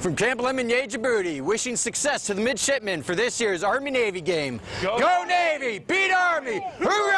From Camp Lemonnier, Djibouti, wishing success to the midshipmen for this year's Army-Navy game. Go Go Navy! Beat Army! Hooray!